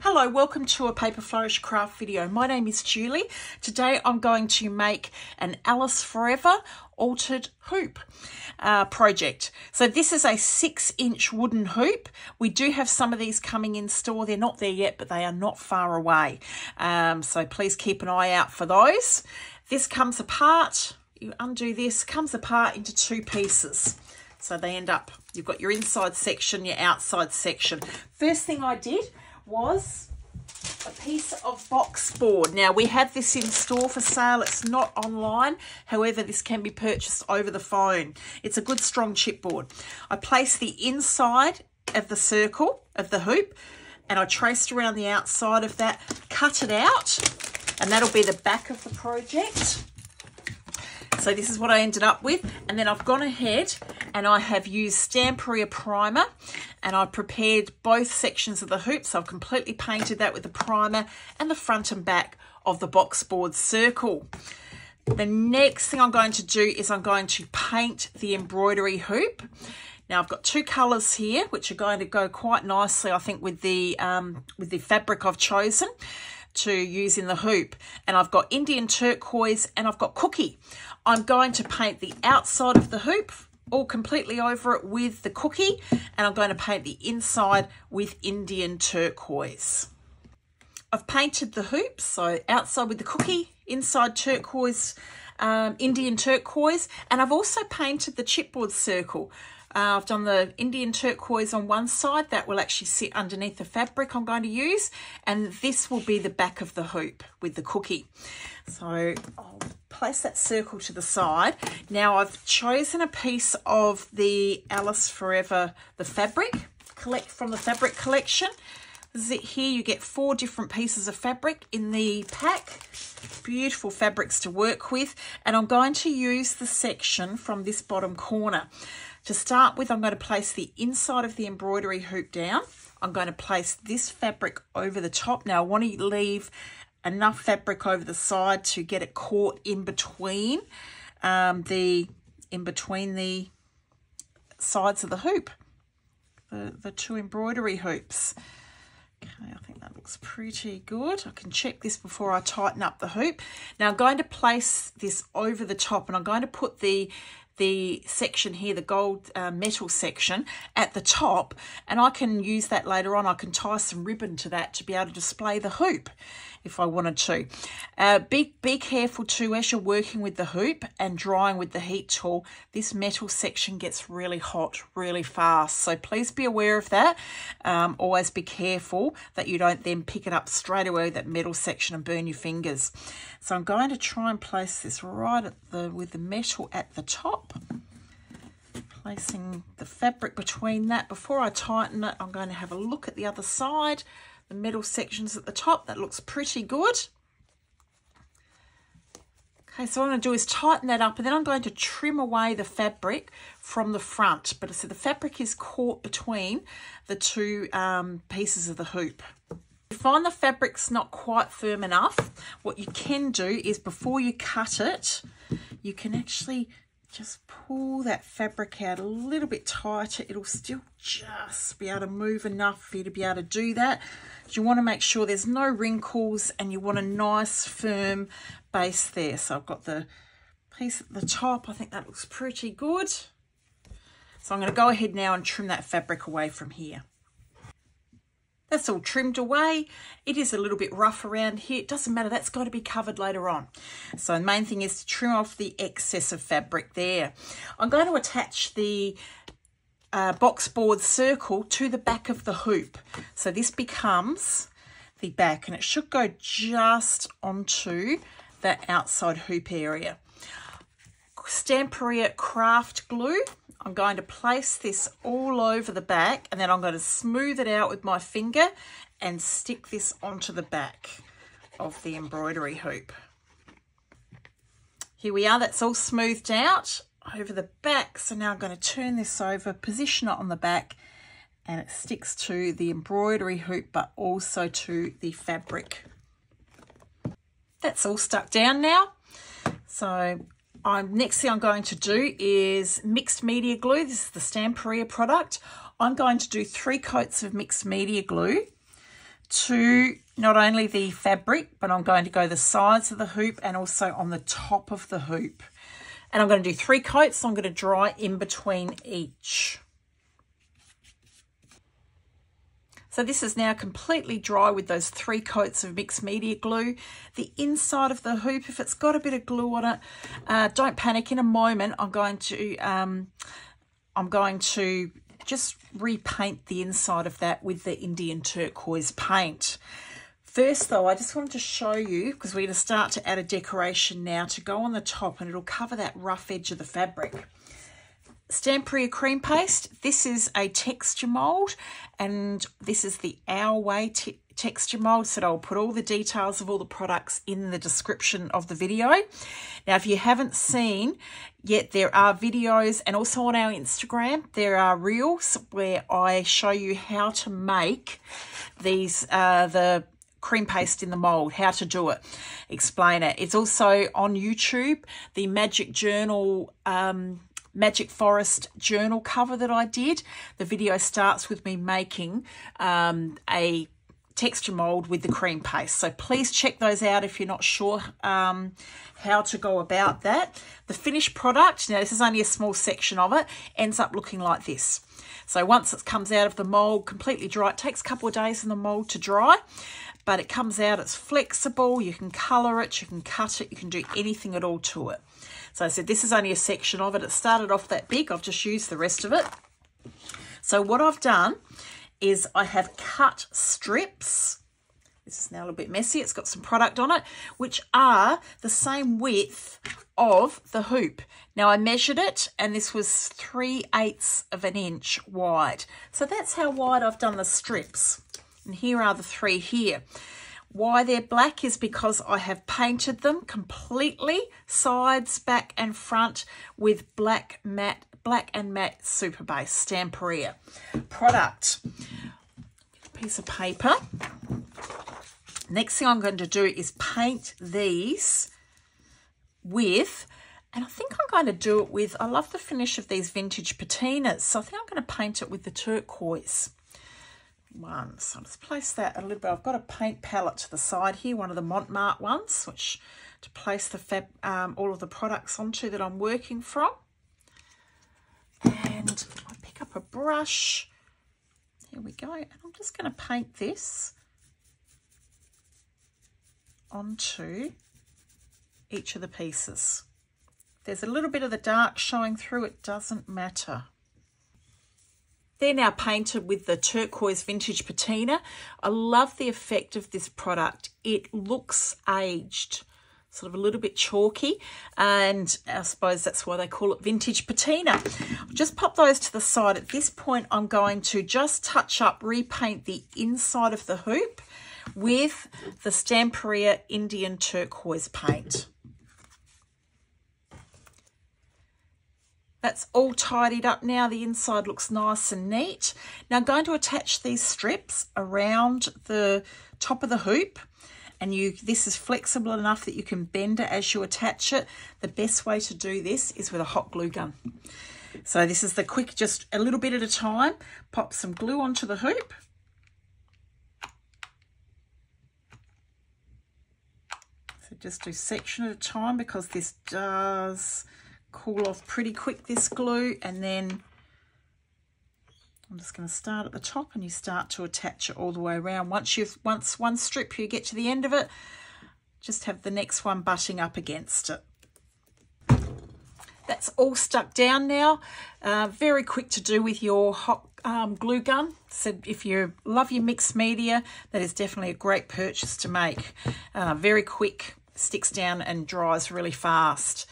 Hello, welcome to a Paper Flourish craft video. My name is Julie. Today I'm going to make an Alice Forever altered hoop uh, project. So this is a six inch wooden hoop. We do have some of these coming in store. They're not there yet, but they are not far away. Um, so please keep an eye out for those. This comes apart, you undo this, comes apart into two pieces. So they end up, you've got your inside section, your outside section. First thing I did was a piece of box board. Now we have this in store for sale. It's not online. However, this can be purchased over the phone. It's a good strong chipboard. I placed the inside of the circle of the hoop and I traced around the outside of that, cut it out, and that'll be the back of the project. So this is what I ended up with. And then I've gone ahead and I have used Stamperia Primer and I've prepared both sections of the hoop. So I've completely painted that with the primer and the front and back of the box board circle. The next thing I'm going to do is I'm going to paint the embroidery hoop. Now I've got two colours here, which are going to go quite nicely, I think, with the um, with the fabric I've chosen to use in the hoop. And I've got Indian turquoise and I've got cookie. I'm going to paint the outside of the hoop all completely over it with the cookie and I'm going to paint the inside with Indian turquoise. I've painted the hoops, so outside with the cookie, inside turquoise, um, Indian turquoise, and I've also painted the chipboard circle. Uh, I've done the Indian turquoise on one side, that will actually sit underneath the fabric I'm going to use, and this will be the back of the hoop with the cookie. So I'll place that circle to the side. Now I've chosen a piece of the Alice Forever, the fabric, collect from the fabric collection. This is it here, you get four different pieces of fabric in the pack. Beautiful fabrics to work with. And I'm going to use the section from this bottom corner. To start with, I'm going to place the inside of the embroidery hoop down. I'm going to place this fabric over the top. Now I want to leave enough fabric over the side to get it caught in between um, the in between the sides of the hoop, the, the two embroidery hoops. Okay, I think that looks pretty good. I can check this before I tighten up the hoop. Now I'm going to place this over the top and I'm going to put the the section here, the gold uh, metal section at the top, and I can use that later on. I can tie some ribbon to that to be able to display the hoop if I wanted to. Uh, be, be careful too as you're working with the hoop and drying with the heat tool. This metal section gets really hot really fast. So please be aware of that. Um, always be careful that you don't then pick it up straight away, that metal section and burn your fingers. So I'm going to try and place this right at the with the metal at the top placing the fabric between that. Before I tighten it, I'm going to have a look at the other side the middle sections at the top. That looks pretty good. Okay, so what I'm going to do is tighten that up and then I'm going to trim away the fabric from the front. But so the fabric is caught between the two um, pieces of the hoop. If you find the fabric's not quite firm enough, what you can do is before you cut it, you can actually just pull that fabric out a little bit tighter. It'll still just be able to move enough for you to be able to do that. You want to make sure there's no wrinkles and you want a nice firm base there. So I've got the piece at the top. I think that looks pretty good. So I'm going to go ahead now and trim that fabric away from here. That's all trimmed away. It is a little bit rough around here. It doesn't matter. That's got to be covered later on. So the main thing is to trim off the excess of fabric there. I'm going to attach the uh, box board circle to the back of the hoop. So this becomes the back and it should go just onto that outside hoop area. Stamperia craft glue I'm going to place this all over the back and then I'm going to smooth it out with my finger and stick this onto the back of the embroidery hoop. Here we are, that's all smoothed out over the back. So now I'm going to turn this over, position it on the back and it sticks to the embroidery hoop but also to the fabric. That's all stuck down now. So I'm, next thing I'm going to do is mixed media glue. This is the Stamperia product. I'm going to do three coats of mixed media glue to not only the fabric, but I'm going to go the sides of the hoop and also on the top of the hoop. And I'm going to do three coats. So I'm going to dry in between each. So this is now completely dry with those three coats of mixed media glue. The inside of the hoop, if it's got a bit of glue on it, uh, don't panic. In a moment, I'm going to um, I'm going to just repaint the inside of that with the Indian turquoise paint. First though, I just wanted to show you, because we're going to start to add a decoration now to go on the top and it'll cover that rough edge of the fabric. Stamperia cream paste, this is a texture mould and this is the Our Way texture mould. So I'll put all the details of all the products in the description of the video. Now, if you haven't seen yet, there are videos and also on our Instagram, there are reels where I show you how to make these, uh, the cream paste in the mold, how to do it, explain it. It's also on YouTube, the Magic Journal um, Magic Forest journal cover that I did. The video starts with me making um, a texture mold with the cream paste. So please check those out if you're not sure um, how to go about that. The finished product, now this is only a small section of it, ends up looking like this. So once it comes out of the mold completely dry, it takes a couple of days in the mold to dry, but it comes out, it's flexible, you can colour it, you can cut it, you can do anything at all to it. So I said, this is only a section of it. It started off that big. I've just used the rest of it. So what I've done is I have cut strips. This is now a little bit messy. It's got some product on it, which are the same width of the hoop. Now I measured it and this was 3 eighths of an inch wide. So that's how wide I've done the strips. And here are the three here. Why they're black is because I have painted them completely, sides, back and front with black matte black and matte super base Stamperia product. Piece of paper. Next thing I'm going to do is paint these with, and I think I'm going to do it with, I love the finish of these vintage patinas, so I think I'm going to paint it with the turquoise one. So I'll just place that a little bit. I've got a paint palette to the side here, one of the Montmartre ones, which to place the fab, um, all of the products onto that I'm working from and I pick up a brush. Here we go. And I'm just going to paint this onto each of the pieces. There's a little bit of the dark showing through. It doesn't matter. They're now painted with the turquoise vintage patina. I love the effect of this product. It looks aged sort of a little bit chalky and I suppose that's why they call it vintage patina. just pop those to the side. At this point I'm going to just touch up, repaint the inside of the hoop with the Stamperia Indian turquoise paint. That's all tidied up now. The inside looks nice and neat. Now I'm going to attach these strips around the top of the hoop and you this is flexible enough that you can bend it as you attach it. The best way to do this is with a hot glue gun. So this is the quick, just a little bit at a time. Pop some glue onto the hoop. So just do section at a time because this does cool off pretty quick, this glue. And then I'm just going to start at the top and you start to attach it all the way around. Once you've once one strip you get to the end of it, just have the next one butting up against it. That's all stuck down now. Uh, very quick to do with your hot um, glue gun. So if you love your mixed media, that is definitely a great purchase to make. Uh, very quick, sticks down and dries really fast.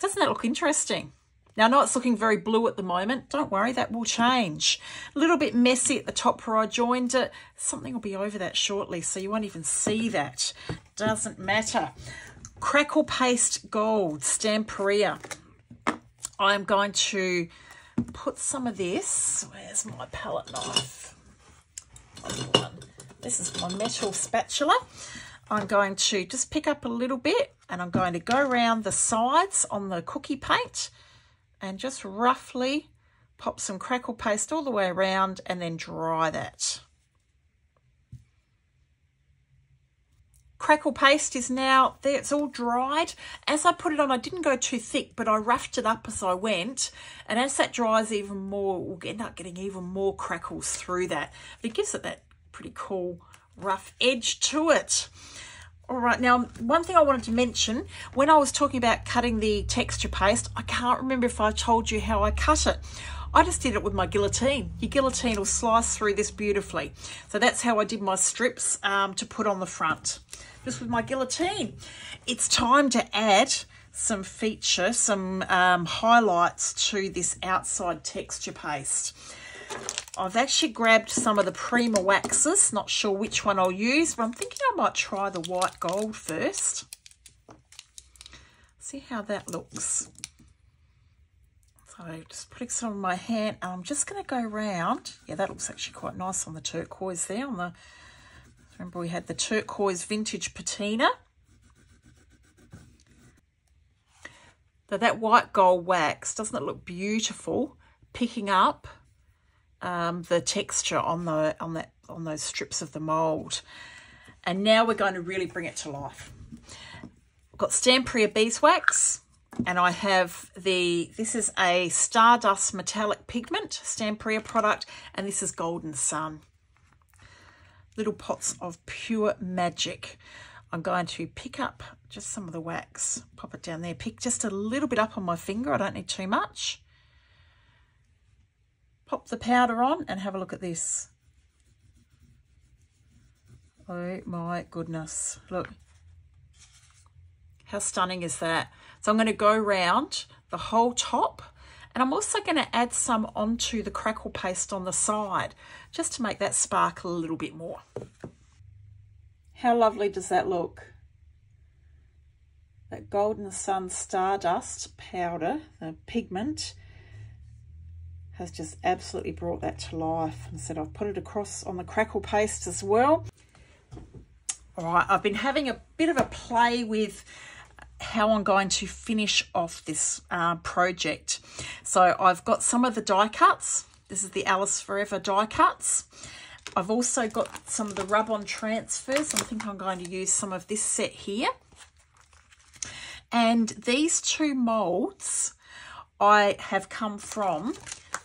Doesn't that look interesting? Now, I know it's looking very blue at the moment. Don't worry, that will change. A little bit messy at the top where I joined it. Something will be over that shortly, so you won't even see that. Doesn't matter. Crackle Paste Gold Stamperia. I'm going to put some of this. Where's my palette knife? This is my metal spatula. I'm going to just pick up a little bit and I'm going to go around the sides on the cookie paint and just roughly pop some crackle paste all the way around and then dry that. crackle paste is now there. It's all dried. As I put it on, I didn't go too thick, but I roughed it up as I went. And as that dries even more, we'll end up getting even more crackles through that. It gives it that pretty cool rough edge to it. All right, now one thing I wanted to mention, when I was talking about cutting the texture paste, I can't remember if I told you how I cut it. I just did it with my guillotine. Your guillotine will slice through this beautifully. So that's how I did my strips um, to put on the front, just with my guillotine. It's time to add some feature, some um, highlights to this outside texture paste. I've actually grabbed some of the Prima waxes. Not sure which one I'll use, but I'm thinking I might try the white gold first. See how that looks. So just putting some on my hand. And I'm just going to go around. Yeah, that looks actually quite nice on the turquoise there. On the Remember we had the turquoise vintage patina. But that white gold wax, doesn't it look beautiful? Picking up um, the texture on the on that on those strips of the mold. And now we're going to really bring it to life. I've got Stamperia beeswax and I have the, this is a Stardust Metallic Pigment Stamperia product and this is Golden Sun. Little pots of pure magic. I'm going to pick up just some of the wax, pop it down there, pick just a little bit up on my finger. I don't need too much pop the powder on and have a look at this. Oh my goodness, look. How stunning is that? So I'm going to go around the whole top and I'm also going to add some onto the crackle paste on the side just to make that sparkle a little bit more. How lovely does that look? That Golden Sun Stardust powder, the pigment, has just absolutely brought that to life. And said I've put it across on the crackle paste as well. All right, I've been having a bit of a play with how I'm going to finish off this uh, project. So I've got some of the die cuts. This is the Alice Forever die cuts. I've also got some of the rub-on transfers. I think I'm going to use some of this set here. And these two molds I have come from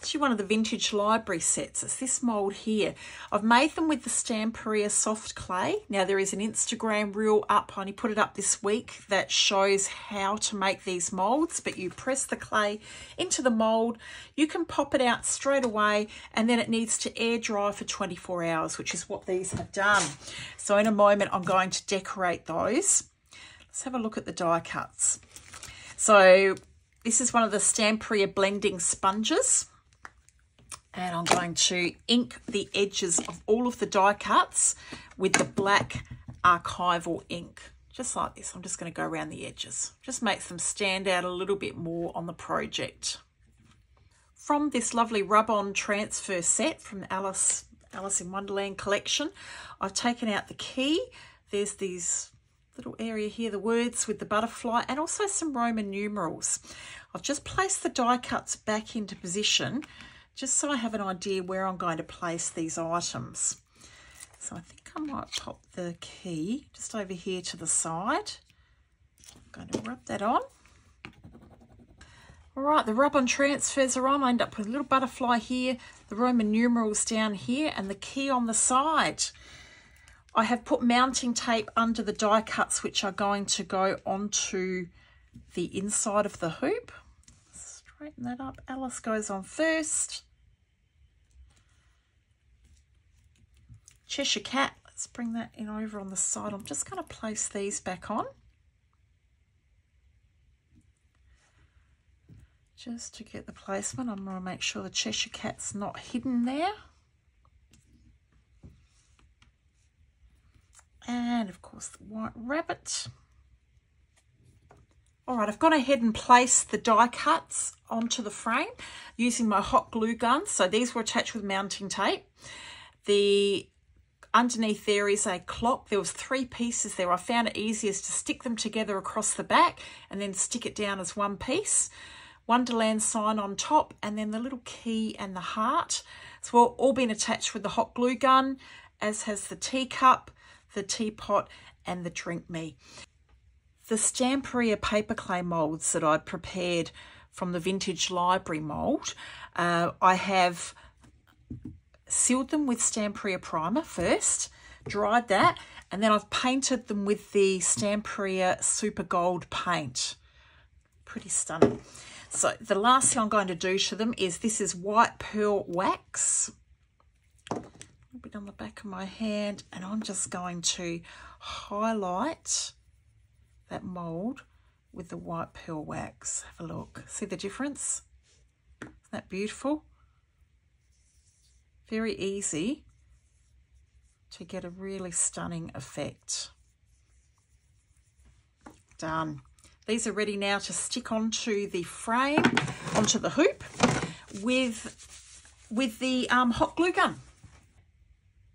actually one of the vintage library sets. It's this mould here. I've made them with the Stamperia soft clay. Now there is an Instagram reel up, I only put it up this week, that shows how to make these moulds, but you press the clay into the mould, you can pop it out straight away, and then it needs to air dry for 24 hours, which is what these have done. So in a moment, I'm going to decorate those. Let's have a look at the die cuts. So this is one of the Stamperia blending sponges and I'm going to ink the edges of all of the die cuts with the black archival ink. Just like this I'm just going to go around the edges. Just makes them stand out a little bit more on the project. From this lovely rub-on transfer set from Alice Alice in Wonderland collection I've taken out the key. There's these little area here the words with the butterfly and also some Roman numerals. I've just placed the die cuts back into position just so I have an idea where I'm going to place these items. So I think I might pop the key just over here to the side. I'm going to rub that on. All right, the rub-on transfers are on. I end up with a little butterfly here, the Roman numerals down here, and the key on the side. I have put mounting tape under the die cuts, which are going to go onto the inside of the hoop. Straighten that up. Alice goes on first. Cheshire Cat, let's bring that in over on the side. I'm just going to place these back on. Just to get the placement, I'm going to make sure the Cheshire Cat's not hidden there. And of course the White Rabbit. All right, I've gone ahead and placed the die cuts onto the frame using my hot glue gun. So these were attached with mounting tape. The underneath there is a clock. There was three pieces there. I found it easiest to stick them together across the back and then stick it down as one piece. Wonderland sign on top and then the little key and the heart. It's all been attached with the hot glue gun, as has the teacup, the teapot and the drink me. The Stamperia paper clay moulds that I'd prepared from the Vintage Library mould, uh, I have sealed them with Stamperia primer first, dried that, and then I've painted them with the Stamperia Super Gold paint. Pretty stunning. So the last thing I'm going to do to them is this is white pearl wax. A bit on the back of my hand and I'm just going to highlight that mould with the white pearl wax. Have a look. See the difference? Isn't that beautiful? Very easy to get a really stunning effect. Done. These are ready now to stick onto the frame, onto the hoop with, with the um, hot glue gun.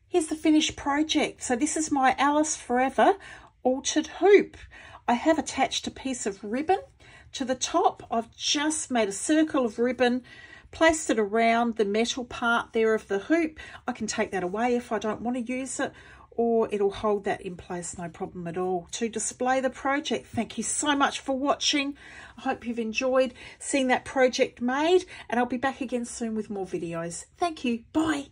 Here's the finished project. So this is my Alice Forever altered hoop. I have attached a piece of ribbon to the top. I've just made a circle of ribbon, placed it around the metal part there of the hoop. I can take that away if I don't want to use it or it'll hold that in place no problem at all to display the project. Thank you so much for watching. I hope you've enjoyed seeing that project made and I'll be back again soon with more videos. Thank you. Bye.